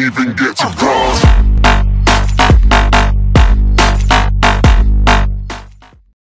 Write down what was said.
even get to cross.